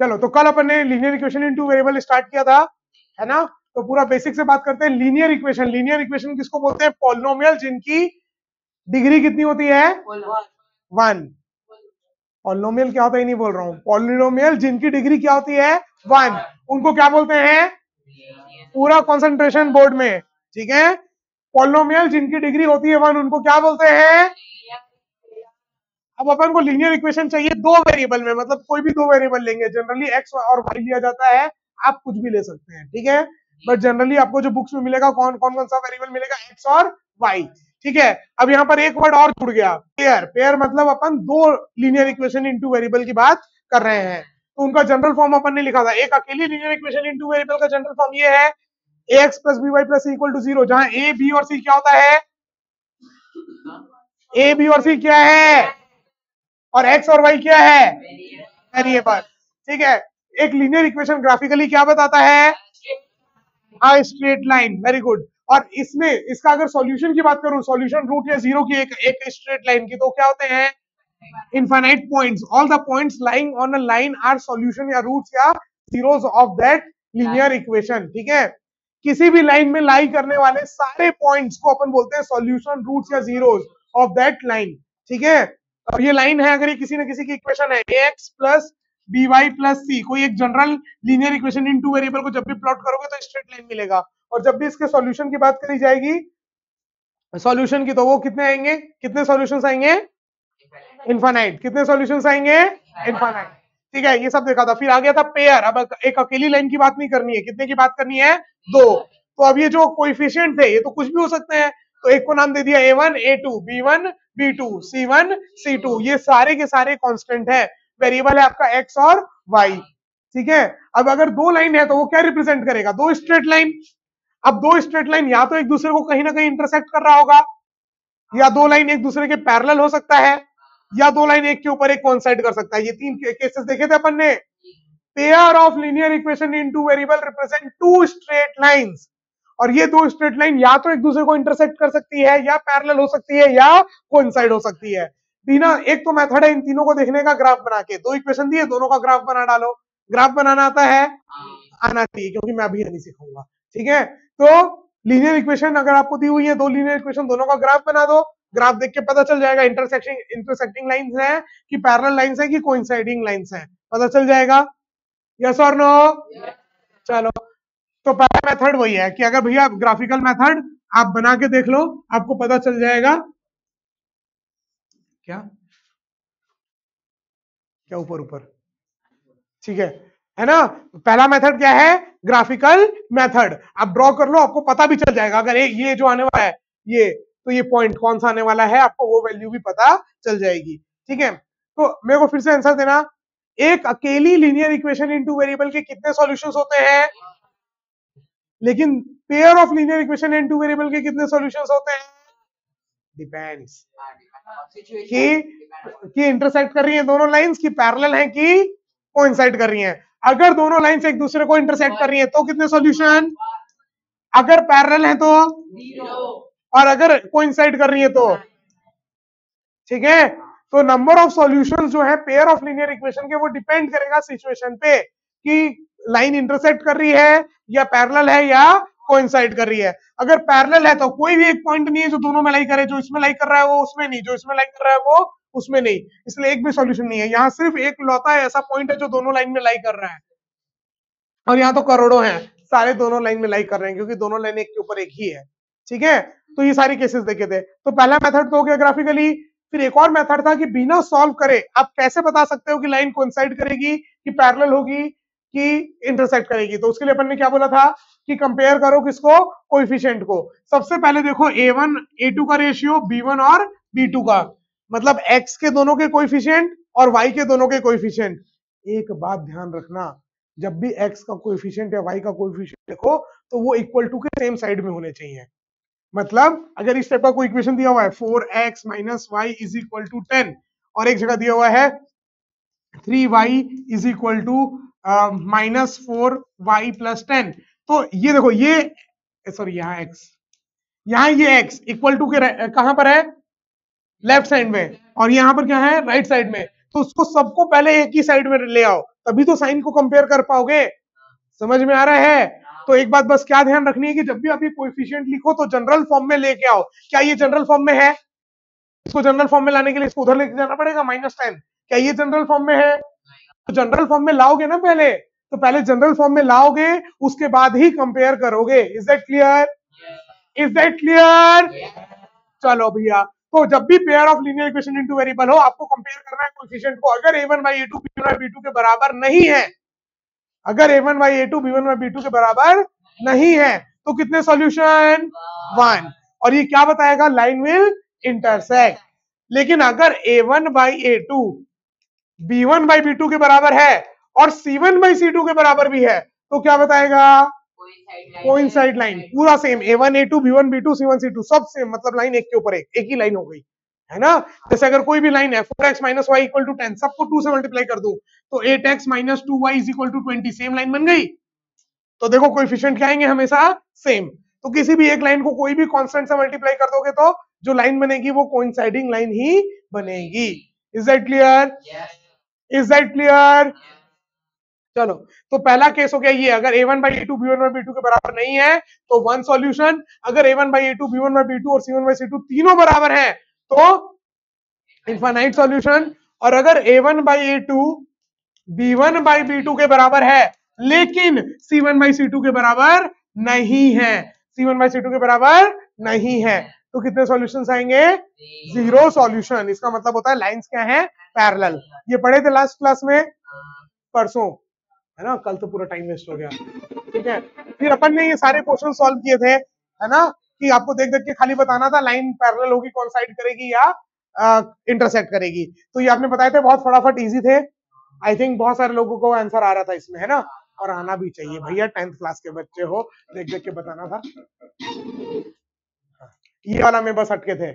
चलो तो कल अपन ने linear equation in two variable start किया था, है ना? तो पूरा बेसिक से बात करते हैं लीनियर इक्वेशन लीनियर इक्वेशन किसको बोलते हैं? पॉलिनोमियल जिनकी डिग्री कितनी होती है? वन पॉलिनोमियल क्या होता है? नहीं बोल रहा हूँ। पॉलिनोमियल जिनकी डिग्री क्या होती है? वन उनको क्या बोलते हैं? पूरा कॉन्सेंट्रेशन बोर्ड में, ठीक है? पॉलिनोमियल जिनकी डिग्री होती है वन उनको क्या बोलते हैं? अब अपन को लीनियर इक्वेशन चाहिए दो वेरिएबल में मतलब कोई भी दो वेरिएबल लेंगे। जनरली एक्स और वाई लिया जाता है आप कुछ भी ले सकते हैं ठीक है? बट जनरली आपको जो बुक्स में मिलेगा कौन कौन कौन सा वेरिएबल मिलेगा? एक्स और वाई ठीक है? अब यहाँ पर एक वर्ड और जुड़ गया। पेयर पेयर मतलब अपन दो लीनियर इक्वेशन इंटू वेरिएबल की बात कर रहे हैं। तो उनका जनरल फॉर्म अपन ने लिखा था। एक अकेली linear equation in two variable का जनरल फॉर्म ये है a x plus b y plus equal to zero जहाँ ए बी और सी क्या होता है? ए बी और सी क्या है? और एक्स और वाई क्या है? वेरिएबल ठीक है? एक लीनियर इक्वेशन ग्राफिकली क्या बताता है? हाँ स्ट्रेट लाइन वेरी गुड और इसमें इसका अगर सॉल्यूशन की बात करूँ सॉल्यूशन रूट या ज़ीरो की एक एक स्ट्रेट लाइन की तो क्या होते हैं? Infinite points all the points lying on a line are solution या रूट्स या zeros of that linear equation ठीक है? किसी भी लाइन में लाई करने वाले सारे पॉइंट्स को अपन बोलते हैं सॉल्यूशन रूट्स या जीरोस ऑफ़ दैट लाइन ठीक है? अब ये लाइन है, अगर ये किसी न किसी की इक्वेशन है a x plus b y plus c कोई एक general linear equation in two variable को जब भी प्लॉट करोगे तो स्ट्रेट लाइन मिलेगा। और जब भी इसके सॉल्यूशन की बात करी जाएगी सॉल्यूशन की तो वो कितने आएँगे? कितने सॉल्यूशंस आएँगे? इन्फानाइट कितने सॉल्यूशंस आएँगे? इन्फानाइट ठीक है, ये सब देखा था। फिर आ गया था पेयर अब एक अकेली लाइन की बात नहीं करनी है। कितने की बात करनी है? दो। तो अब ये जो कोइफिशिएंट थे ये तो कुछ भी हो सकते हैं। तो एक को नाम दे दिया a one a two b one b two c one c two ये सारे के सारे कॉन्स्टेंट है। वेरिएबल है आपका एक्स और वाई ठीक है? अब अगर दो लाइन है तो वो क्या रिप्रेजेंट करेगा? दो स्ट्रेट लाइन अब दो स्ट्रेट लाइन या तो एक दूसरे को कहीं ना कहीं इंटरसेक्ट कर रहा होगा, या दो लाइन एक दूसरे के पैरेलल हो सकता है, या दो लाइन एक के ऊपर एक कॉन्साइड कर सकता है। ये तीन केसेस देखे थे अपन ने। Pair of linear equation in two variable represent two straight lines और ये दो स्ट्रेट लाइन या तो एक दूसरे को इंटरसेक्ट कर सकती है या पैरेलल हो सकती है या कोइंसाइड हो सकती है। बिना एक तो मेथड है इन तीनों को देखने का ग्राफ बना के। दो इक्वेशन दिए दोनों का ग्राफ बना डालो। ग्राफ बनाना आता है आना चाहिए क्योंकि मैं अभी नहीं सिखाऊँगा ठीक है? तो लीनियर इक्वेशन अगर आपको दी हुई है दो लीनियर इक्वेशन दोनों का ग्राफ बना दो। ग्राफ देख के पता चल जाएगा इंटरसेक्टिंग इंटरसेक्टिंग लाइंस है कि पैरल लाइंस है कि कोइंसाइडिंग लाइंस है। पता चल जाएगा? यस और नो चलो तो पहला मेथड वही है कि अगर भैया ग्राफिकल मेथड आप बना के देख लो, आपको पता चल जाएगा। क्या? क्या ऊपर ऊपर? ठीक है। है ना? पहला मेथड क्या है? ग्राफिकल मेथड आप ड्रॉ कर लो, आपको पता भी चल जाएगा। अगर ये जो आने वाला है, ये तो ये पॉइंट कौन सा आने वाला है, आपको वो वैल्यू भी पता चल जाएगी। ठीक है? तो मेरे को फिर से आंसर देना। एक अकेली लीनियर इक्वेशन इनटू वेरिएबल के कितने सॉल्यूशंस होते हैं? लेकिन pair of linear equation and two variable के कितने सॉल्यूशंस होते हैं? डिपेंड्स कि कि इंटरसेक्ट कर रही है दोनों लाइंस की पैरेलल है कि कोइंसाइड कर रही हैं। अगर दोनों लाइंस एक दूसरे को इंटरसेक्ट कर रही हैं तो कितने सॉल्यूशन अगर पैरेलल है तो? और अगर कोइंसाइड कर रही है तो? ठीक है? तो नंबर ऑफ़ सॉल्यूशंस जो है पेयर ऑफ़ लीनियर इक्वेशन के वो डिपेंड करेगा सिचुएशन पे कि लाइन इंटरसेक्ट कर रही है या पैरेलल है या कोइंसाइड कर रही है। अगर पैरेलल है तो कोई भी एक पॉइंट नहीं है जो दोनों में लाइक करे, जो इसमें लाइक कर रहा है वो उसमें नहीं, जो इसमें लाइक कर रहा है वो उसमें नहीं। इसलिए एक भी सॉल्यूशन नहीं है। यहाँ सिर्फ़ एक लौता ऐसा पॉइंट है जो दोनों लाइन में लाइक कर रहा है। और यहाँ तो करोड़ों हैं। सारे दोनों लाइन में लाइक कर रहे हैं क्योंकि दोनों लाइन एक के ऊपर एक ही है। ठीक है? तो ये सारी केसेस देखे थे। तो पहला मेथड तो हो गया ग्राफिकली फिर एक और मेथड था कि बिना सॉल्व करे आप कैसे बता सकते हो कि लाइन कोइंसाइड करेगी कि पैरेलल होगी? कि इंटरसेक्ट करेगी। तो उसके लिए अपन ने क्या बोला था कि कंपेयर करो किसको कोइफिशिएंट को। सबसे पहले देखो a1 a2 का रेशियो b1 और b2 का। मतलब x के दोनों के कोइफिशिएंट और y के दोनों के कोइफिशिएंट एक बात ध्यान रखना, जब भी x का कोइफिशिएंट या y का कोइफिशिएंट देखो तो वो इक्वल टू के सेम साइड में होने चाहिए। मतलब अगर इस टाइप का कोई इक्वेशन दिया हुआ है four x minus y is equal to ten और एक जगह दिया हुआ है three y is equal to minus four y plus ten तो ये देखो, ये सॉरी यहाँ एक्स यहाँ ये एक्स इक्वल टू के कहाँ पर है? लेफ़्ट साइड में. और यहाँ पर क्या है? राइट right साइड में. तो उसको सबको पहले एक ही साइड में ले आओ. तभी तो साइन को कंपेयर कर पाओगे. समझ में आ रहा है? तो एक बात बस क्या ध्यान रखनी है कि जब भी आप ये कोएफिशिएंट लिखो तो जनरल फॉर्म में लेके आओ. क्या ये जनरल फॉर्म में है? इसको जनरल फॉर्म में लाने के लिए इसको उधर लेके जाना पड़ेगा माइनस टेन क्या ये जनरल फॉर्म में है? जनरल फॉर्म में लाओगे ना पहले? तो पहले जनरल फॉर्म में लाओगे, उसके बाद ही कंपेयर करोगे। Is that clear is that clear चलो भैया तो जब भी pair of linear equation in two variable हो, आपको कंपेयर करना है कोएफिशिएंट को। अगर a1 by a2 b1 by b2 के बराबर नहीं है, अगर a1 by a2 b1 by b2 के बराबर नहीं है तो कितने सॉल्यूशन वन और ये क्या बताएगा? लाइन विल इंटरसेक्ट लेकिन अगर a1 by a2 b1 by b2 के बराबर है और c1 बाई c2 के बराबर भी है तो क्या बताएगा? कोइंसाइड लाइन पूरा same a1 a2 b1 b2 c1 c2 सब सेम मतलब लाइन एक के ऊपर एक एक ही लाइन हो गई, है ना? जैसे अगर कोई भी लाइन है four x minus y equal to ten सबको टू से मल्टीप्लाई कर दूँ तो eight x minus two y is equal to twenty same line बन गई। तो देखो कोएफिशिएंट क्या आएँगे हमेशा? सेम तो किसी भी एक लाइन को कोई भी कांस्टेंट से मल्टीप्लाई कर दोगे तो जो लाइन बनेगी वो कोइंसाइडिंग लाइन ही बनेगी। Is that clear is that clear चलो तो पहला केस हो गया ये। अगर a1 one by a two b one by b two के बराबर नहीं है तो वन सॉल्यूशन अगर a1 one by a two b one by b two और c1 वन बाई c2 तीनों बराबर हैं तो इनफाइनाइट सॉल्यूशन और अगर a1 one by a two b one by b two के बराबर है, लेकिन c1 वन बाई c2 के बराबर नहीं है। C1 वन बाई c2 के बराबर नहीं है। तो कितने सॉल्यूशंस आएँगे? ज़ीरो सॉल्यूशन इसका मतलब होता है लाइंस क्या है? पैरेलल ये पढ़े थे लास्ट क्लास में? परसों। है ना? कल तो पूरा टाइम वेस्ट हो गया। ठीक है? फिर अपन ने ये सारे क्वेश्चन सॉल्व किए थे। है ना? कि आपको देख देख के खाली बताना था लाइन पैरेलल होगी कौन साइड करेगी या इंटरसेक्ट करेगी। तो ये आपने बताए थे बहुत फटाफट इजी थे। आई थिंक बहुत सारे लोगों को आंसर आ रहा था इसमें है ना? और आना भी चाहिए। भैया टेंथ क्लास के बच्चे हो देख देख के बताना था। ये वाला में बस अटके थे।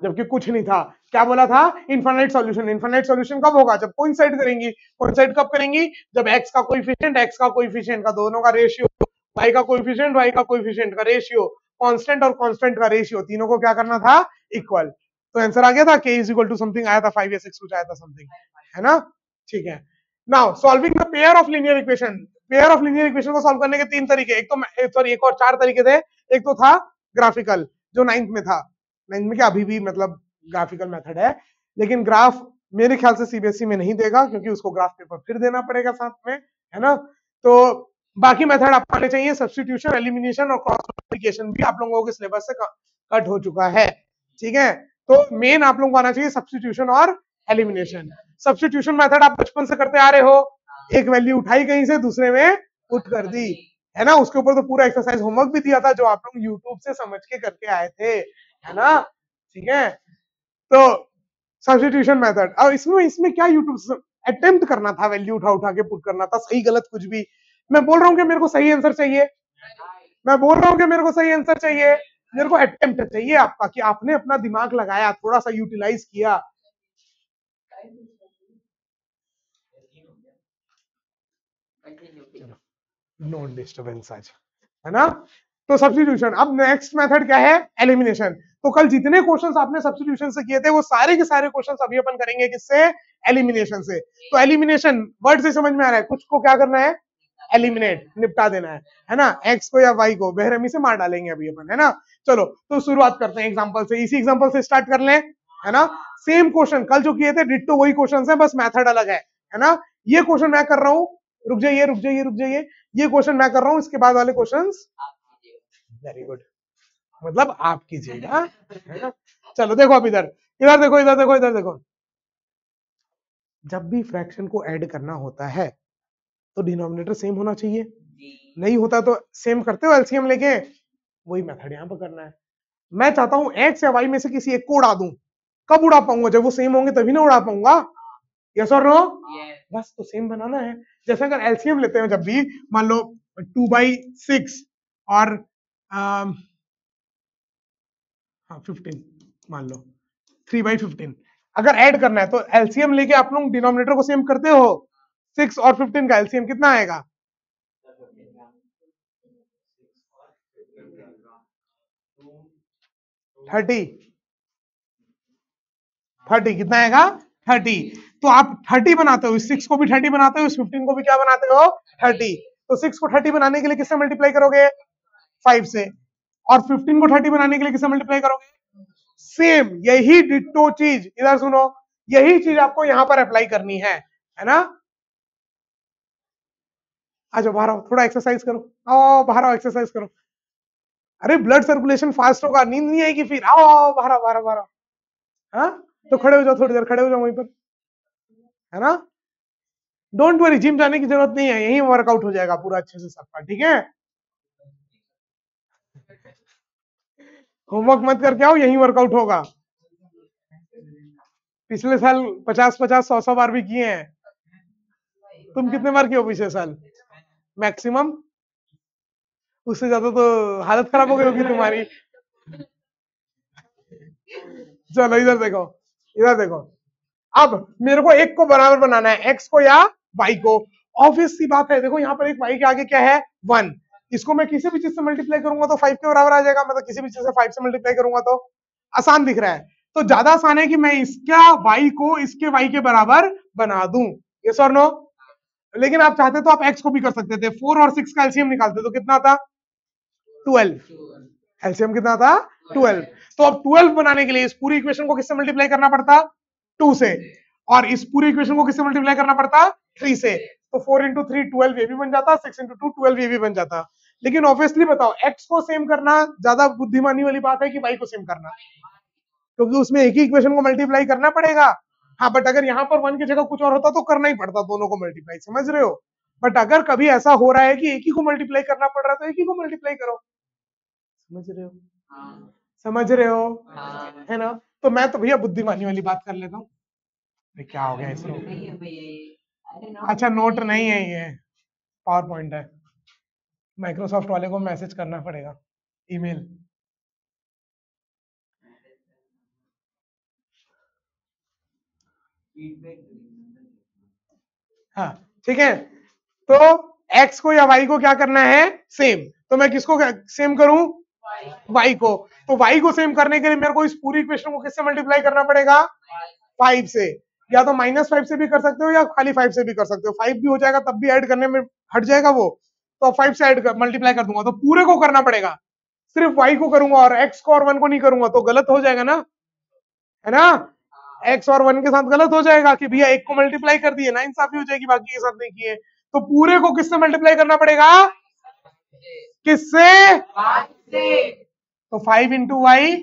जबकि कुछ नहीं था। क्या बोला था? इन्फाइनाइट सॉल्यूशन इन्फाइनाइट सॉल्यूशन कब होगा? जब कोइंसाइड करेंगी। कोइंसाइड कब करेंगी? जब एक्स का कोएफिशिएंट एक्स का कोएफिशिएंट का दोनों का रेशियो वाई का कोएफिशिएंट वाई का कोएफिशिएंट का रेशियो कांस्टेंट और कांस्टेंट का रेशियो तीनों को क्या करना था? इक्वल तो आंसर आ गया था? K is equal to something आया था 5 या 6 कुछ आया था समथिंग है ना? ठीक है। Now solving the pair of linear equation pair of linear equation को सॉल्व करने के तीन तरीके। एक तो सॉरी एक और चार तरीके थे। एक तो था ग्राफिकल जो नाइन्थ में था। नाइन्थ में क्या अभी भी मतलब ग्राफिकल मेथड है। लेकिन ग्राफ मेरे ख्याल से सीबीएसई में नहीं देगा, क्योंकि उसको ग्राफ पेपर फिर देना पड़ेगा साथ में, है ना? तो बाकी मेथड आपको आने चाहिए सब्सटीट्यूशन एलिमिनेशन और क्रॉस मल्टीप्लिकेशन भी आप लोगों के सिलेबस से कट हो चुका है। ठीक है? तो मेन आप लोगों को आना चाहिए सब्सटीट्यूशन और एलिमिनेशन सब्सटीट्यूशन मेथड आप बचपन से करते आ रहे हो। एक वैल्यू उठाई कहीं से, दूसरे में पुट कर दी। है ना? उसके ऊपर तो पूरा एक्सरसाइज होमवर्क भी दिया था जो आप लोग यूट्यूब से समझ के करके आए थे, है ना? ठीक है? तो सब्सटीट्यूशन मेथड अब इसमें इसमें क्या यूट्यूब से अटेम्प्ट करना था वैल्यू उठा उठा के पुट करना था? सही, गलत कुछ भी? मैं बोल रहा हूँ कि मेरे को सही आंसर चाहिए। मैं बोल रहा हूँ कि मेरे को सही आंसर चाहिए। मेरे को अटेम्प्ट चाहिए आपका कि आपने अपना दिमाग लगाया, थोड़ा सा यूटिलाइज किया। नॉन डिस्टर्बेंस आज है ना? तो सब्सटीट्यूशन अब नेक्स्ट मेथड क्या है? एलिमिनेशन तो कल जितने क्वेश्चंस आपने सब्सटीट्यूशन से किए थे, वो सारे के सारे क्वेश्चंस अभी अपन करेंगे किससे? एलिमिनेशन से. तो एलिमिनेशन वर्ड से समझ में आ रहा है, कुछ को क्या करना है? एलिमिनेट निपटा देना है है ना? एक्स को या वाई को बेहरमी से मार डालेंगे अभी अपन, है ना? चलो तो शुरुआत करते हैं एग्ज़ाम्पल से, इसी एग्ज़ाम्पल से स्टार्ट कर लें, है ना? सेम क्वेश्चन कल जो किए थे डिट्टो वही क्वेश्चन है, बस मैथड अलग है है ना? ये क्वेश्चन मैं कर रहा हूँ रुक जाइए रुक जाइए रुक जाइए। ये क्वेश्चन मैं कर रहा हूँ इसके बाद वाले क्वेश्चन वेरी गुड मतलब आप कीजिएगा चलो देखो आप इधर। इधर देखो इधर देखो इधर देखो। जब भी फ्रैक्शन को ऐड करना होता है तो डिनोमिनेटर सेम होना चाहिए। नहीं होता तो सेम करते हो एलसीएम लेके? वही मेथड यहाँ पर करना है। मैं चाहता हूँ एक्स या वाई में से किसी एक को उड़ा दूँ। कब उड़ा पाऊँगा? जब वो सेम होंगे तभी ना उड़ा पाऊँगा। यस और नो बस तो सेम बनाना है। जैसे अगर एलसीएम लेते हैं जब भी मान लो टू बाई सिक्स और हाँ फिफ्टीन मान लो थ्री बाई फिफ्टीन अगर ऐड करना है तो एलसीएम लेके आप लोग डिनोमिनेटर को सेम करते हो। सिक्स और फिफ्टीन का एलसीएम कितना आएगा? थर्टी थर्टी कितना आएगा? थर्टी तो आप थर्टी बनाते हो सिक्स को भी थर्टी बनाते हो फिफ्टीन को भी क्या बनाते हो? थर्टी। तो सिक्स को थर्टी बनाने के लिए किससे मल्टीप्लाई करोगे? फाइव से। और फिफ्टीन को थर्टी बनाने के लिए किससे मल्टीप्लाई करोगे? सेम यही डिटो चीज़। इधर सुनो, यही चीज़ आपको यहाँ पर अप्लाई करनी है है ना? आ जाओ बाहर आओ, थोड़ा एक्सरसाइज करो। आओ, बाहर आओ एक्सरसाइज करो। अरे ब्लड सर्कुलेशन फास्ट होगा, नींद नहीं आएगी फिर। आओ, बाहर आओ बाहर आओ बाहर आओ। हाँ? तो खड़े हो जाओ थोड़ी देर, खड़े हो जाओ वहीं पर। है ना? डोंट वरी जिम जाने की ज़रूरत नहीं है, यही वर्कआउट हो जाएगा पूरा अच्छे से सबका, ठीक है? होमवर्क मत करके आओ, यही वर्कआउट होगा। पिछले साल पचास पचास सौ सौ बार भी किए हैं। तुम कितने बार किए हो पिछले साल? मैक्सिमम उससे ज़्यादा तो हालत खराब हो गई होगी तुम्हारी। चलो, इधर देखो इधर देखो। अब मेरे को एक को बराबर बनाना है एक्स को या वाई को। ऑब्वियस सी बात है देखो यहाँ पर एक वाई के आगे क्या है? वन इसको मैं किसी भी चीज़ से मल्टीप्लाई करूँगा तो फाइव के बराबर आ जाएगा मतलब किसी भी चीज़ से फाइव से मल्टीप्लाई करूँगा तो आसान दिख रहा है। तो ज़्यादा आसान है कि मैं इसका वाई को इसके वाई के बराबर बना दूँ। ये सर नो लेकिन आप चाहते तो आप एक्स को भी कर सकते थे। फोर और सिक्स का एल्सियम निकालते तो कितना था ट्वेल्व एल्सियम कितना था ट्वेल्व तो अब ट्वेल्व बनाने के लिए इस पूरी इक्वेशन को किससे मल्टीप्लाई करना पड़ता? टू से। और इस पूरी इक्वेशन को किससे मल्टीप्लाई करना पड़ता? थ्री से। तो फोर इंटू थ्री ट्वेल्व ये भी बन जाता सिक्स इंटू टू ट्वेल्व ये भी बन जाता। लेकिन ऑब्वियसली बताओ एक्स को सेम करना ज़्यादा बुद्धिमानी वाली बात है कि वाई को सेम करना? क्योंकि तो उसमें एक ही इक्वेशन को मल्टीप्लाई करना पड़ेगा। हाँ बट अगर यहाँ पर वन की जगह कुछ और होता तो करना ही पड़ता दोनों को मल्टीप्लाई समझ रहे हो? बट अगर कभी ऐसा हो रहा है कि एक ही को मल्टीप्लाई करना पड़ रहा है तो एक ही को मल्टीप्लाई करो। समझ रहे हो? हाँ। समझ रहे हो? हाँ। है ना? तो मैं तो भैया बुद्धिमानी वाली बात कर लेता हूँ। क्या हो गया इसको अच्छा नोट नहीं है ये। पावर पॉइंट है। माइक्रोसॉफ्ट वाले को मैसेज करना पड़ेगा। ईमेल हाँ ठीक है। तो x को या y को क्या करना है? सेम तो मैं किसको सेम करूँ? Y को। तो y को सेम करने के लिए मेरे को इस पूरी इक्वेशन को किससे मल्टीप्लाई करना पड़ेगा? फाइव से। या तो माइनस फाइव से भी कर सकते हो या खाली फाइव से भी कर सकते हो। फाइव भी हो जाएगा तब भी ऐड करने में हट जाएगा वो। तो फाइव से ऐड कर मल्टीप्लाई कर दूँगा। तो पूरे को करना पड़ेगा। सिर्फ़ वाई को करूँगा और एक्स को और वन को नहीं करूँगा तो गलत हो जाएगा ना? है ना? एक्स और वन के साथ गलत हो जाएगा कि भैया एक को मल्टीप्लाई कर दिए ना इंसाफी हो जाएगी बाकी के साथ नहीं किए तो पूरे को किससे मल्टीप्लाई करना पड़ेगा? किससे? तो five into y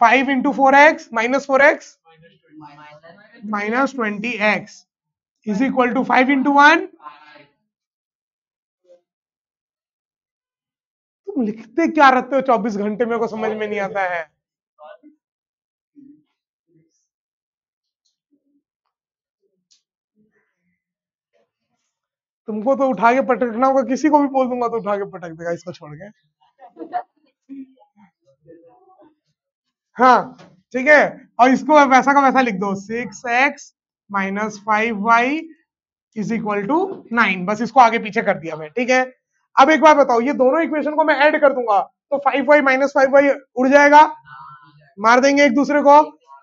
five into four x minus four x minus twenty x is equal to five into one तुम लिखते क्या रहते हो? चौबीस घंटे मेरे को समझ में नहीं आता है। तुमको तो उठा के पटकना होगा, किसी को भी बोल दूँगा तो उठा के पटक देगा, इसको छोड़ के। हाँ। ठीक है? और इसको वैसा का वैसा लिख दो। Six x minus five y is equal to nine बस इसको आगे पीछे कर दिया मैं, ठीक है? अब एक बार बताओ, ये दोनों इक्वेशन को मैं ऐड कर दूँगा तो five y minus five y उड़ जाएगा? मार देंगे एक दूसरे को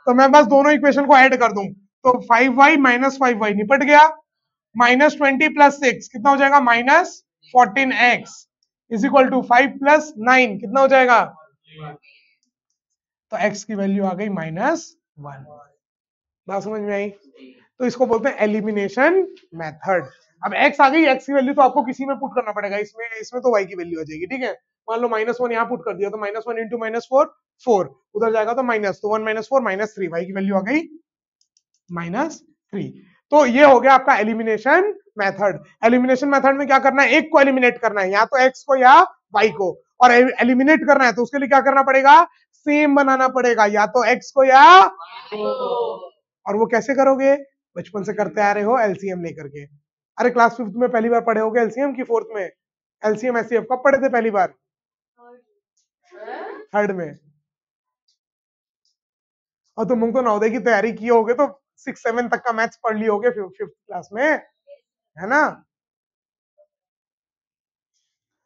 तो मैं बस दोनों इक्वेशन को ऐड कर दूँ। तो five y minus five y निपट गया। माइनस ट्वेंटी प्लस सिक्स कितना हो जाएगा? Minus fourteen x is equal to five plus nine कितना हो जाएगा? तो x की वैल्यू आ गई माइनस वन बात समझ में आई? तो इसको बोलते हैं एलिमिनेशन मेथड अब x आ गई x की वैल्यू तो आपको किसी में पुट करना पड़ेगा। इसमें इसमें तो y की वैल्यू आ जाएगी ठीक है? मान लो माइनस वन यहाँ पुट कर दिया तो minus one into minus four four उधर जाएगा तो माइनस तो one minus four minus three y की वैल्यू आ गई माइनस थ्री तो ये हो गया आपका एलिमिनेशन मेथड एलिमिनेशन मेथड में क्या करना है? एक को एलिमिनेट करना है या तो एक्स को या वाई को। और एलिमिनेट करना है तो उसके लिए क्या करना पड़ेगा? सेम बनाना पड़ेगा या तो एक्स को या और वो कैसे करोगे? बचपन से करते आ रहे हो एलसीएम लेकर के। अरे क्लास फिफ्थ में पहली बार पढ़े होगे एलसीएम की फोर्थ में? एलसीएम एस कब पढ़े थे पहली बार? थर्ड में। और तुम तो नवोदय की तैयारी किए होगे तो सिक्स सेवन तक का मैथ्स पढ़ लिए होगे फिफ्थ क्लास में? है ना?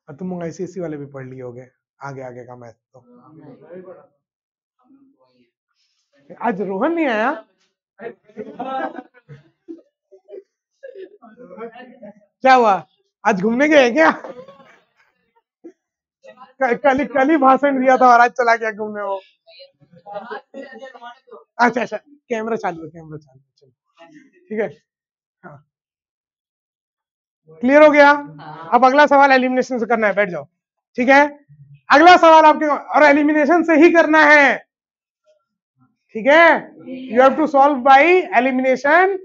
और तुम आईसीएससी वाले भी पढ़ लिए होगे आगे आगे का मैथ तो। आज रोहन नहीं आया? क्या हुआ? आज घूमने गए क्या? कल कल ही भाषण दिया था और आज चला गया घूमने वो। अच्छा अच्छा कैमरा चालू है, कैमरा चालू। ठीक है? हाँ। क्लियर हो गया? अब अगला सवाल एलिमिनेशन से करना है बैठ जाओ। ठीक है? अगला सवाल आपके और एलिमिनेशन से ही करना है। ठीक है? You have to solve by elimination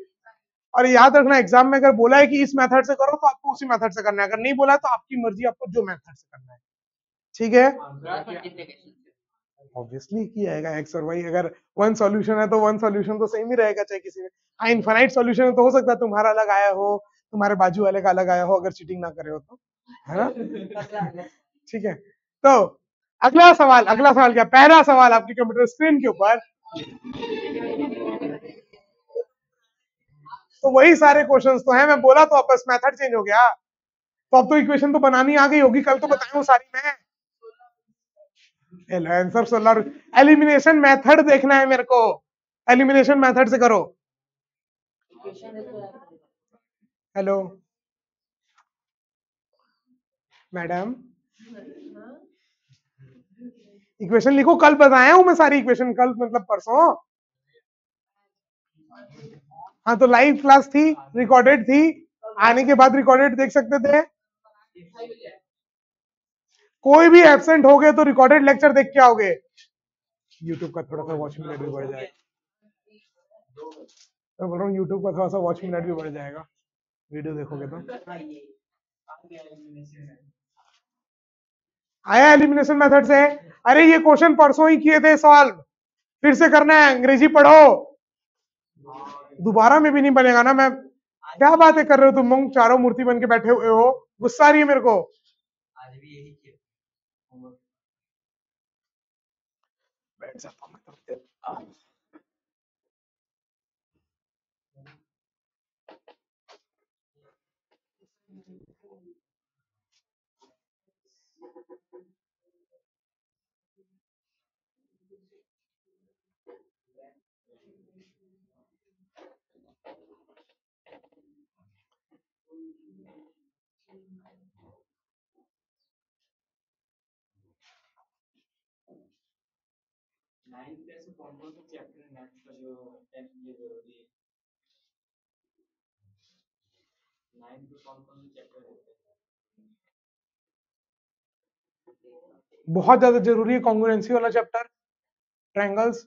और याद रखना एग्ज़ाम में अगर बोला है कि इस मेथड से करो तो आपको उसी मेथड से करना है। अगर नहीं बोला तो आपकी मर्ज़ी आपको जो मेथड से करना है। ठीक है? ऑब्वियसली किया जाएगा एक्स और वाई अगर वन सॉल्यूशन है तो वन सॉल्यूशन तो सेम ही रहेगा चाहे किसी में। हाँ इनफाइनाइट सॉल्यूशन तो हो सकता है तुम्हारा अलग आया हो। तुम्हारे बाजू वाले का अलग आया हो अगर चीटिंग ना करे हो तो? है ना? ठीक है। तो अगला सवाल अगला सवाल क्या? पहला सवाल आपकी कंप्यूटर स्क्रीन के ऊपर। तो वही सारे क्वेश्चंस तो हैं। मैं बोला तो आपस मेथड चेंज हो गया। तो अब तो इक्वेशन तो बनानी आ गई होगी। कल तो बताऊँ सारी मैं। आंसर सोलर एलिमिनेशन मेथड देखना है मेरे को। एलिमिनेशन मेथड से करो। Hello madam. इक्वेशन लिखो, कल बताया हूँ मैं सारी इक्वेशन, कल मतलब परसों। हाँ तो लाइव क्लास थी रिकॉर्डेड थी। आने के बाद रिकॉर्डेड देख सकते थे। कोई भी एबसेंट हो गए तो रिकॉर्डेड लेक्चर देख के आओगे। यूट्यूब का थोड़ा सा वॉच मिनट भी बढ़ जाएगा। मैं बोल रहा हूँ यूट्यूब का थोड़ा सा वॉच मिनट भी बढ़ जाएगा। वीडियो देखोगे तो। आया एलिमिनेशन मेथड से? अरे ये क्वेश्चन परसों ही किए थे सॉल्व फिर से करना है अंग्रेज़ी पढ़ो। दोबारा में भी नहीं बनेगा ना मैं क्या बातें कर रहे हो तुम मंग चारों मूर्ति बन के बैठे हुए हो? गुस्सा आ रही है मेरे को। बैठ जाता हूँ चैप्टर का जो ज़रूरी है नाइन्थ में कौन कौन से चैप्टर रहते हैं बहुत ज़्यादा ज़रूरी है कॉन्ग्रुएंसी वाला चैप्टर ट्रायंगल्स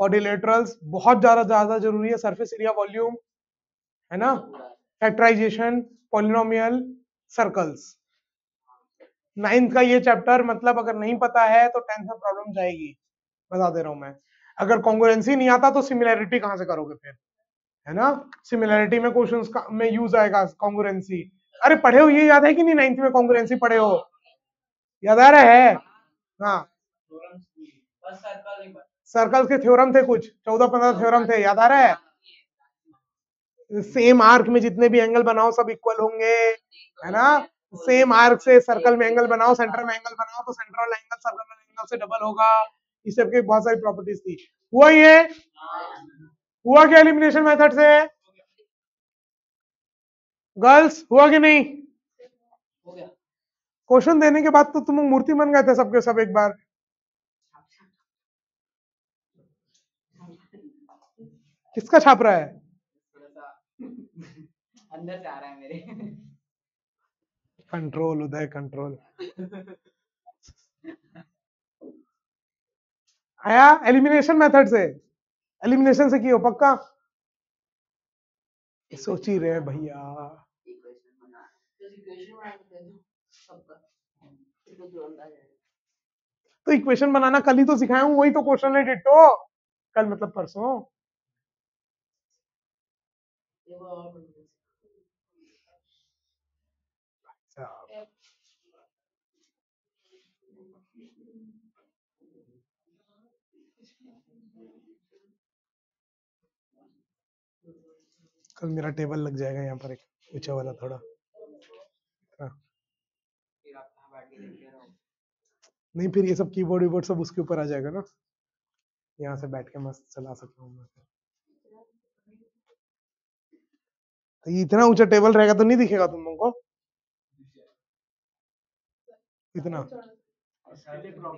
क्वाड्रिलेटरल्स बहुत ज़्यादा ज़्यादा ज़रूरी है सरफेस एरिया वॉल्यूम है ना? फैक्टराइजेशन पॉलिनोमियल सर्कल्स नाइन्थ का ये चैप्टर मतलब अगर नहीं पता है तो टेंथ में प्रॉब्लम जाएगी। बता दे रहा हूँ मैं। अगर कॉन्ग्रुएंसी नहीं आता तो सिमिलैरिटी कहाँ से करोगे फिर? है ना? सिमिलैरिटी में क्वेश्चंस में यूज़ आएगा कॉन्ग्रुएंसी अरे पढ़े हो, ये याद है कि नहीं नाइन्थ में कॉन्ग्रुएंसी पढ़े हो? याद आ रहा है? हाँ। सर्कल के थ्योरम थे कुछ। चौदह पंद्रह थ्योरम थे, याद आ रहा है? सेम आर्क में जितने भी एंगल बनाओ, सब इक्वल होंगे। है ना? सेम आर्क से सर्कल में एंगल बनाओ सेंटर में एंगल बनाओ तो सेंट्रल एंगल सर्कल एंगल से डबल होगा। इस सब की बहुत सारी प्रॉपर्टीज़ थी। हुआ ये हुआ क्या एलिमिनेशन मेथड से? गर्ल्स हुआ कि नहीं? क्वेश्चन देने के बाद तो तुम मूर्ति बन गए थे सबके सब एक बार। किसका छाप रहा है? अंदर से आ रहा है मेरे। कंट्रोल उदय कंट्रोल आया एलिमिनेशन मेथड से? एलिमिनेशन से कियो पक्का? सोच ही रहे भैया। तो इक्वेशन बनाना कल ही तो सिखाया हूँ वही तो क्वेश्चन है डिटो कल मतलब परसों। कल मेरा टेबल लग जाएगा यहाँ पर एक ऊँचा वाला थोड़ा। हाँ। नहीं, फिर ये सब कीबोर्ड वीबोर्ड सब उसके ऊपर आ जाएगा ना? यहाँ से बैठ के मस्त चला सकता हूँ तो इतना ऊँचा टेबल रहेगा तो नहीं दिखेगा तुम लोगों को? इतना?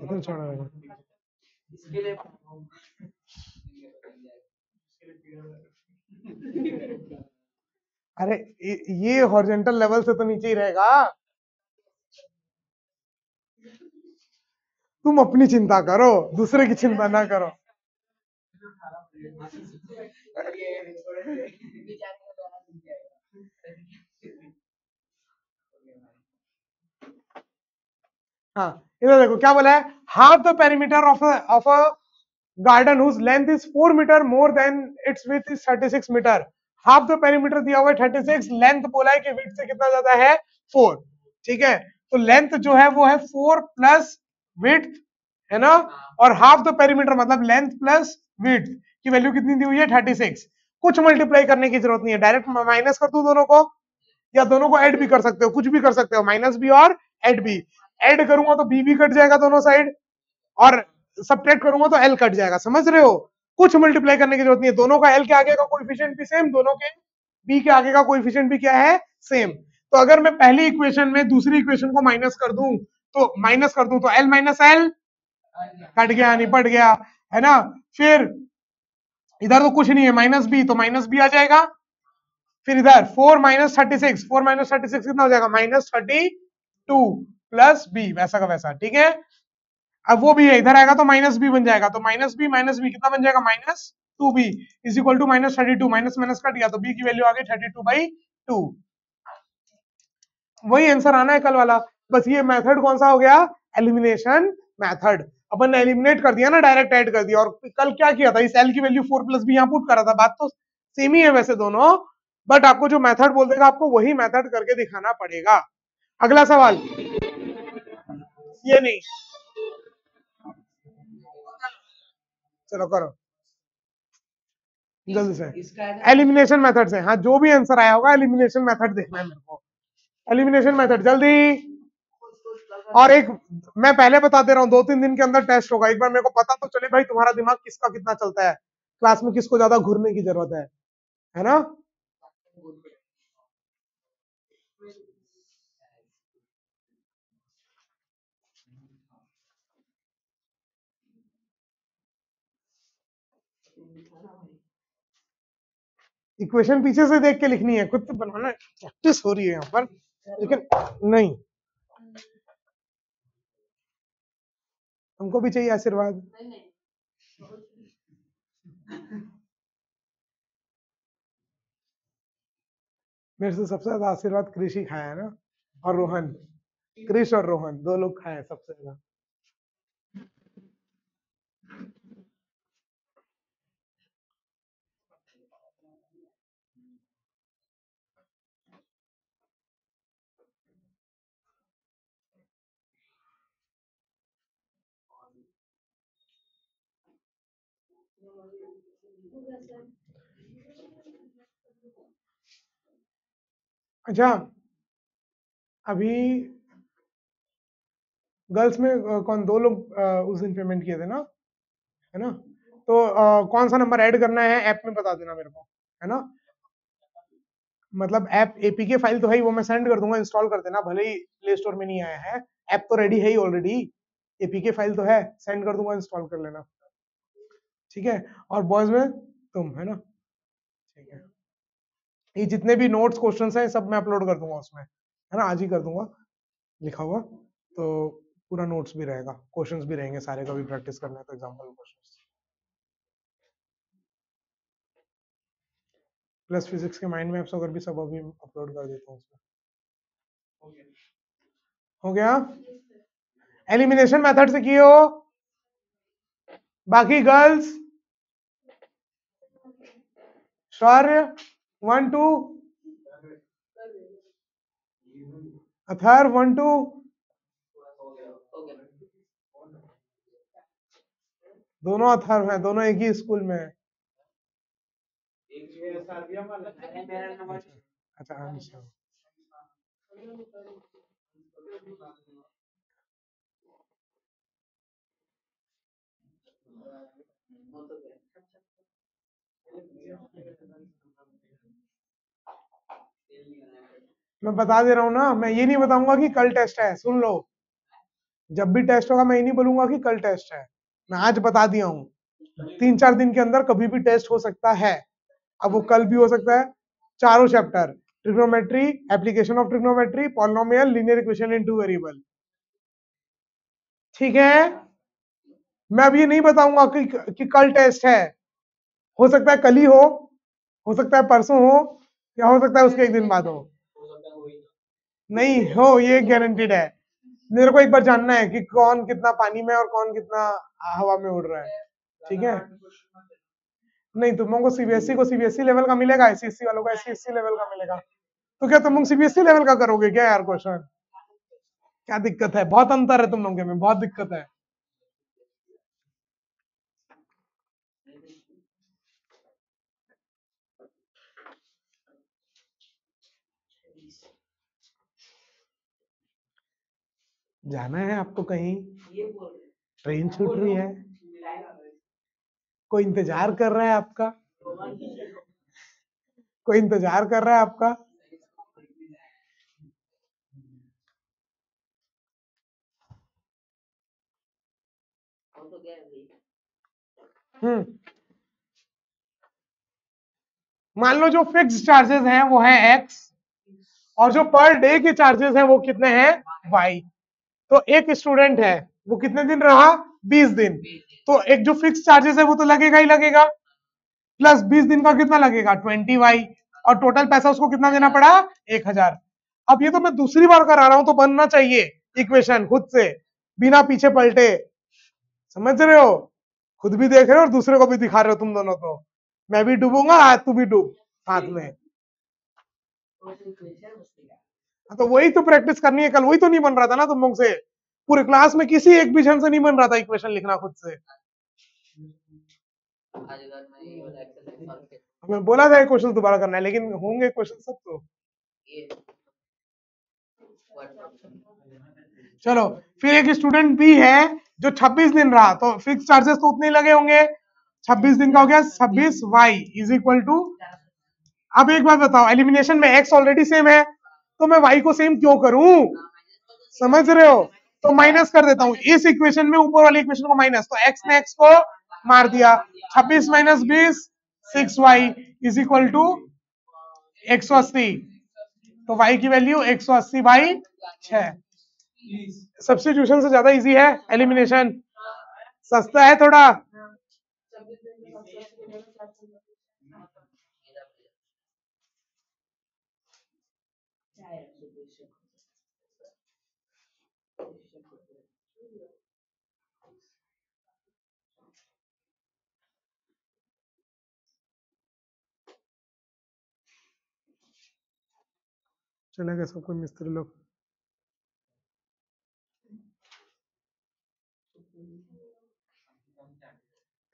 इतना चौड़ा रहेगा। अरे, ये- हॉरिजेंटल लेवल से तो नीचे ही रहेगा। तुम अपनी चिंता करो, दूसरे की चिंता ना करो। हाँ इधर देखो, क्या बोला है? Half the perimeter of of a garden whose length is four metre more than its width is thirty six metre half the perimeter दिया हुआ है थर्टी सिक्स लेंथ बोला है कि विथ से कितना ज़्यादा है? फोर ठीक है? तो लेंथ जो है वो है फोर प्लस विथ है ना? और हाफ़ द पेरीमीटर मतलब लेंथ प्लस विथ की वैल्यू कितनी दी हुई है? थर्टी सिक्स कुछ मल्टीप्लाई करने की ज़रूरत नहीं है। डायरेक्ट माइनस कर दू दोनों को? या दोनों को ऐड भी कर सकते हो? कुछ भी कर सकते हो। माइनस भी और ऐड भी। ऐड करूँगा तो बी भी कट जाएगा दोनों साइड और सब्ट्रैक्ट करूँगा तो एल कट जाएगा, समझ रहे हो? कुछ मल्टीप्लाई करने की ज़रूरत नहीं है। दोनों का एल के आगे का कोएफिशिएंट भी सेम दोनों के बी के आगे का कोएफिशिएंट भी क्या है? सेम तो अगर मैं पहली इक्वेशन में दूसरी इक्वेशन को माइनस कर दूँ तो माइनस कर दूँ तो एल माइनस एल कट गया निपट गया, है ना? फिर इधर तो कुछ नहीं है माइनस बी तो माइनस बी आ जाएगा। फिर इधर four minus thirty six four minus thirty six कितना हो जाएगा? Minus thirty two plus b वैसा का वैसा, ठीक है? अब वो भी है, इधर आएगा तो माइनस बी बन जाएगा तो माइनस बी माइनस बी कितना बन जाएगा? Minus two b is equal to minus thirty two minus minus cut गया तो बी की वैल्यू आ गई थर्टी टू बाई टू वही आंसर आना है कल वाला। बस ये मेथड कौन सा हो गया? एलिमिनेशन मेथड अपन ने एलिमिनेट कर दिया ना डायरेक्ट ऐड कर दिया, और कल क्या किया था? इस एल की वैल्यू फोर प्लस बी यहाँ पुट करा था। बात तो सेम ही है वैसे दोनों बट आपको जो मेथड बोल देगा, आपको वही मेथड करके दिखाना पड़ेगा। अगला सवाल। ये नहीं। चलो करो। जल्दी से। एलिमिनेशन मेथड से। हाँ जो भी आंसर आया होगा एलिमिनेशन मेथड देखना है मेरे को। एलिमिनेशन मेथड जल्दी। और एक मैं पहले बता दे रहा हूँ दो तीन दिन के अंदर टेस्ट होगा। एक बार मेरे को पता तो चले भाई तुम्हारा दिमाग किसका कितना चलता है। क्लास में किसको ज़्यादा घूरने की ज़रूरत है। है ना? इक्वेशन पीछे से देख के लिखनी है। खुद तो बनाना प्रैक्टिस हो रही है यहाँ पर लेकिन नहीं। हमको भी चाहिए आशीर्वाद। मेरे से सबसे ज़्यादा आशीर्वाद कृषि खाया है ना? और रोहन। कृष और रोहन दो लोग खाए सबसे ज़्यादा। अच्छा अभी गर्ल्स में कौन दो लोग उस दिन पेमेंट किए थे ना? है ना? तो अ, कौन सा नंबर ऐड करना है ऐप में बता देना मेरे को है ना? मतलब ऐप एपीके फ़ाइल तो है ही वो मैं सेंड कर दूँगा इंस्टॉल कर देना भले ही प्ले स्टोर में नहीं आया है ऐप तो रेडी है ही ऑलरेडी एपीके फ़ाइल तो है सेंड कर दूँगा इंस्टॉल कर लेना। ठीक है? और बॉयज़ में तुम है ना? ठीक है। ये जितने भी नोट्स क्वेश्चंस हैं सब मैं अपलोड कर दूँगा उसमें है ना? आज ही कर दूँगा लिखा हुआ। तो पूरा नोट्स भी रहेगा क्वेश्चंस भी रहेंगे सारे का भी प्रैक्टिस करना है तो एग्ज़ाम्पल क्वेश्चंस प्लस फिजिक्स के माइंड मैप्स अगर भी सब अभी अपलोड कर देता हूँ उसमें। हो गया। एलिमिनेशन मेथड से किए हो? बाकी girls? Shaurya one, two. Other, one, two. दोनों अथर हैं, दोनों एक ही स्कूल में हैं। अच्छा अच्छा मैं बता दे रहा हूँ ना, मैं ये नहीं बताऊँगा कि कल टेस्ट है, सुन लो। जब भी टेस्ट होगा, मैं ये नहीं बोलूँगा कि कल टेस्ट है। मैं आज बता दिया हूँ। तीन चार दिन के अंदर कभी भी टेस्ट हो सकता है। अब वो कल भी हो सकता है। चारों chapter, trigonometry, application of trigonometry, polynomial, linear equation in two variable. ठीक है? मैं अब ये नहीं बताऊँगा कि, कि कल टेस्ट है। हो सकता है कल ही हो हो सकता है परसों हो या हो सकता है उसके एक दिन बाद हो। नहीं हो ये गारंटेड है। मेरे को एक बार जानना है कि कौन कितना पानी में और कौन कितना हवा में उड़ रहा है। ठीक है? नहीं तुम लोगों को सीबीएसई को सीबीएसई लेवल का मिलेगा आईसीएससी वालों को आईसीएससी लेवल का मिलेगा। तो क्या तुम लोग सीबीएसई लेवल का करोगे क्या यार क्वेश्चन क्या दिक्कत है? बहुत अंतर है तुम लोगों में बहुत दिक्कत है। जाना है आपको कहीं? ट्रेन छूट रही है। कोई इंतज़ार कर रहा है आपका? कोई इंतज़ार कर रहा है आपका? हम्म। मान लो जो फिक्स चार्जेस हैं वो है एक्स और जो पर डे के चार्जेस हैं वो कितने हैं? वाई तो एक स्टूडेंट है वो कितने दिन रहा? बीस दिन। तो एक जो फिक्स चार्जेस है वो तो लगेगा ही लगेगा। प्लस बीस दिन का कितना लगेगा? ट्वेंटी वाई और टोटल पैसा उसको कितना देना पड़ा? एक हज़ार। अब ये तो मैं दूसरी बार करा रहा हूँ तो बनना चाहिए इक्वेशन खुद से। बिना पीछे पलटे। समझ रहे हो? खुद भी देख रहे हो और दूसरे को भी दिखा रहे हो तुम दोनों को मैं भी डूबूँगा तू भी डूब साथ में। तो वही तो प्रैक्टिस करनी है कल, वही तो नहीं बन रहा था ना तुम लोग से। पूरे क्लास में किसी एक भी जन से नहीं बन रहा था इक्वेशन लिखना खुद से। मैं बोला था क्वेश्चन दोबारा करना है, लेकिन होंगे क्वेश्चन सब तो। चलो, फिर एक स्टूडेंट भी है जो 26 दिन रहा तो फिक्स चार्जेस तो उतने लगे होंगे। 26 दिन का हो गया 26 वाई इज़ इक्वल टू अब एक बात बताओ एलिमिनेशन में एक्स ऑलरेडी सेम है तो मैं वाई को सेम क्यों करूँ? समझ रहे हो? तो माइनस कर देता हूँ। इस इक्वेशन में ऊपर वाली इक्वेशन को माइनस तो एक्स ने एक्स को मार दिया। 26 माइनस बीस six y is equal to एक सौ अस्सी। तो वाई की वैल्यू एक सौ अस्सी बाई छ से ज़्यादा इजी है। एलिमिनेशन सस्ता है थोड़ा। चलेगा सबको मिस्त्री लोग।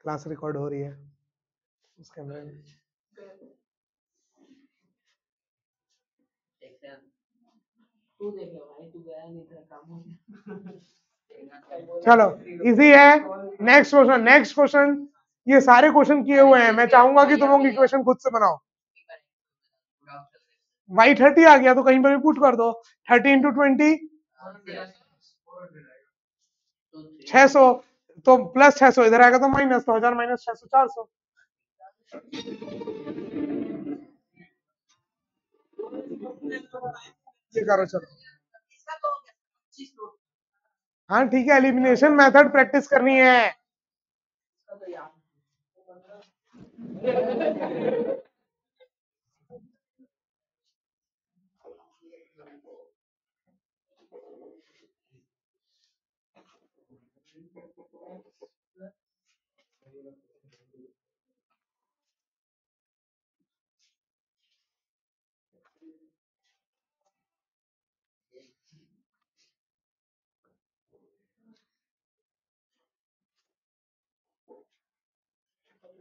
क्लास रिकॉर्ड हो रही है। उस गया चलो इजी है। नेक्स्ट क्वेश्चन नेक्स्ट क्वेश्चन ये सारे क्वेश्चन किए हुए हैं। मैं चाहूँगा कि तुम लोग इक्वेशन खुद से बनाओ। वाई थर्टी आ गया तो कहीं पर भी पुट कर दो। थर्टी इंटू ट्वेंटी छह सौ। तो प्लस छह सौ, इधर आएगा तो माइनस तो हज़ार माइनस छह सौ, चार सौ। करो, चलो। हाँ ठीक है एलिमिनेशन मेथड प्रैक्टिस करनी है।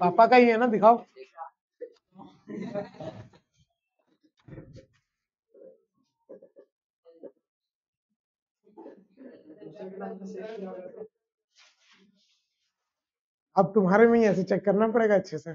पापा का ही है ना, दिखाओ। अब तुम्हारे में ही ऐसे चेक करना पड़ेगा अच्छे से।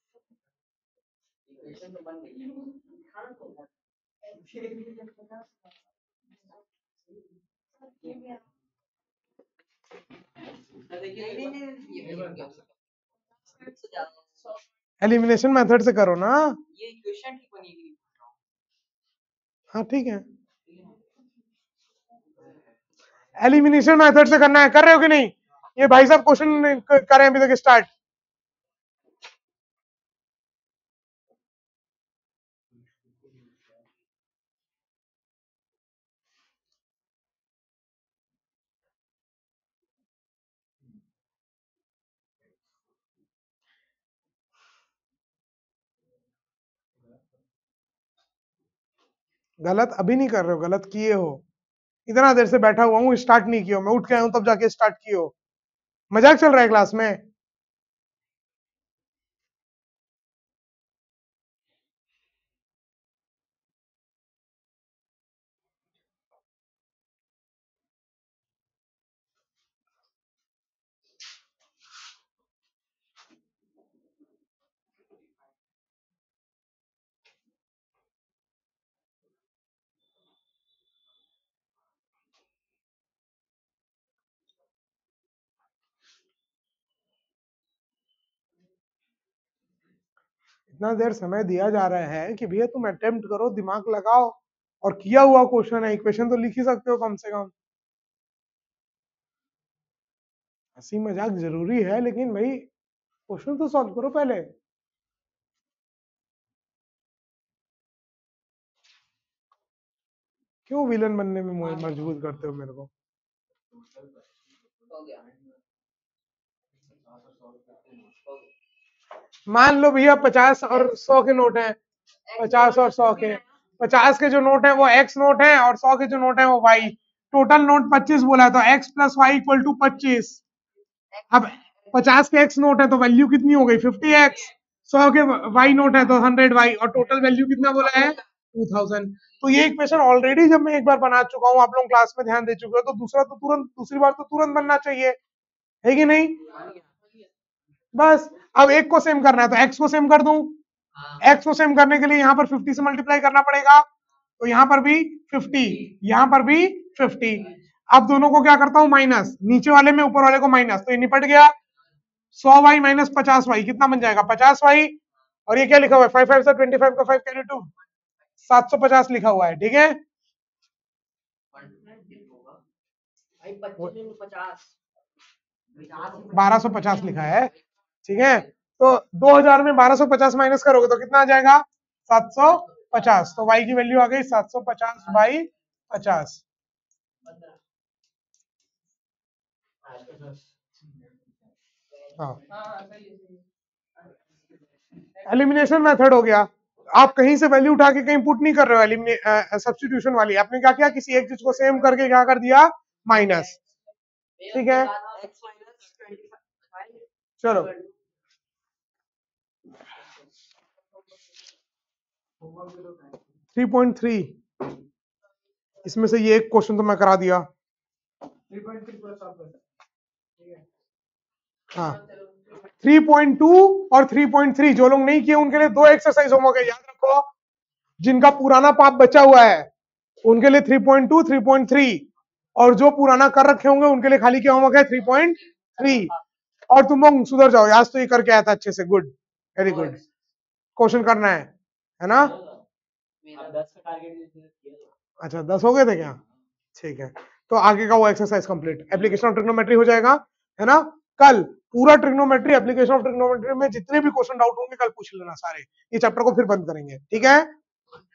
इक्वेशन तो बन गई एलिमिनेशन मेथड से करो ना। ये इक्वेशन ठीक बनेगी हाँ। ठीक है। एलिमिनेशन मेथड से करना है। कर रहे हो कि नहीं? ये भाई साहब क्वेश्चन कर रहे हैं अभी तक स्टार्ट गलत अभी नहीं कर रहे हो, गलत किए हो। इतना देर से बैठा हुआ हूँ स्टार्ट नहीं किया मैं उठ के आया हूँ, तब जाके स्टार्ट किया हो। मज़ाक चल रहा है क्लास में। इतना देर समय दिया जा रहा है कि भैया तुम अटेम्प्ट करो, दिमाग लगाओ और किया हुआ क्वेश्चन है इक्वेशन तो लिख ही सकते हो कम से कम। हँसी मज़ाक ज़रूरी है, लेकिन भाई क्वेश्चन तो सॉल्व करो पहले। क्यों विलन बनने में मज़बूत करते हो मेरे को? मान लो भैया पचास और सौ के नोट हैं। पचास और सौ के। पचास के जो नोट है वो एक्स नोट है और सौ के जो नोट है वो वाई टोटल नोट पच्चीस बोला है तो x plus y equal to पच्चीस। अब पचास के एक्स नोट है तो वैल्यू कितनी हो गई? फिफ्टी एक्स सौ के वाई नोट है तो हंड्रेड वाई और टोटल वैल्यू कितना बोला है? टू थाउज़ेंड तो ये इक्वेशन ऑलरेडी जब मैं एक बार बना चुका हूँ आप लोग क्लास में ध्यान दे चुके हो तो दूसरा तो तुरंत दूसरी बार तो तुरंत बनना चाहिए। है कि नहीं? बस अब एक को सेम करना है तो एक्स को सेम कर दूँ। हाँ। एक्स को सेम करने के लिए यहाँ पर 50 से मल्टीप्लाई करना पड़ेगा। तो यहाँ पर भी 50 यहाँ पर भी 50 अब दोनों को क्या करता हूँ? माइनस नीचे वाले में ऊपर वाले को माइनस तो ये निपट गया। 100 वाई माइनस पचास वाई कितना बन जाएगा? 50 वाई और ये क्या लिखा हुआ है? फाइव फाइव से ट्वेंटी फाइव का फाइव कैरी टू सात सौ पचास लिखा हुआ है ठीक है? पचास। बारह सौ पचास लिखा है। ठीक है? तो 2000 में 1250 माइनस करोगे तो कितना आ जाएगा? 750 तो y की वैल्यू आ गई 750 बाई 50 हाँ। एलिमिनेशन मेथड हो गया। आप कहीं से वैल्यू उठा के कहीं पुट नहीं कर रहे हो सब्सटीट्यूशन वाली। आपने क्या किया? किसी एक चीज़ को सेम करके क्या कर दिया? माइनस ठीक है? चलो। Three point three. इसमें से ये एक क्वेश्चन तो मैं करा दिया। हाँ। थ्री पॉइंट टू और थ्री पॉइंट थ्री जो लोग नहीं किए उनके लिए दो एक्सरसाइज होमवर्क है याद रखो जिनका पुराना पाप बचा हुआ है उनके लिए three point two three point three और जो पुराना कर रखे होंगे उनके लिए खाली क्या होमवर्क है? Three point three. और तुम लोग सुधर जाओ आज तो ये करके आया था अच्छे से गुड वेरी गुड क्वेश्चन करना है। है ना? अच्छा दस हो गए थे क्या? ठीक है। तो आगे का वो exercise complete application of trigonometry हो जाएगा, है ना? कल पूरा ट्रिग्नोमेट्री एप्लीकेशन ऑफ़ ट्रिग्नोमेट्री में जितने भी क्वेश्चन डाउट होंगे, कल पूछ लेना सारे। ये चैप्टर को फिर बंद करेंगे, ठीक है?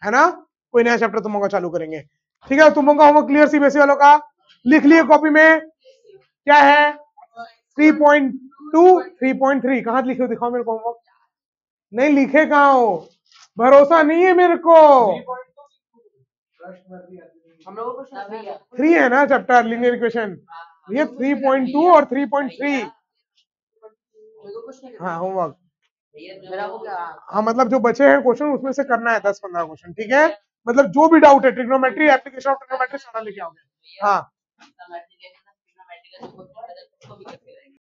है ना? कोई नया चैप्टर तुम चालू करेंगे। ठीक है, तुम लोग का होमवर्क क्लियर सी बेसी वालों का? लिख लिए कॉपी में। क्या है? 3.2 3.3 कहाँ लिखे हो? दिखाओ मेरे को होमवर्क नहीं, लिखे कहा हो? भरोसा नहीं है मेरे को। हम लोगों को शादी है थ्री है ना चैप्टर लीनियर इक्वेशन ये 3.2 और 3.3 मेरे को कुछ नहीं हाँ होमवर्क हो हाँ मतलब जो बचे हैं क्वेश्चन उसमें से करना है दस पंद्रह क्वेश्चन ठीक है? मतलब जो भी डाउट है ट्रिग्नोमेट्री एप्लीकेशन ऑफ़ ट्रिग्नोमेट्री सारा लेके आओगे। हाँ।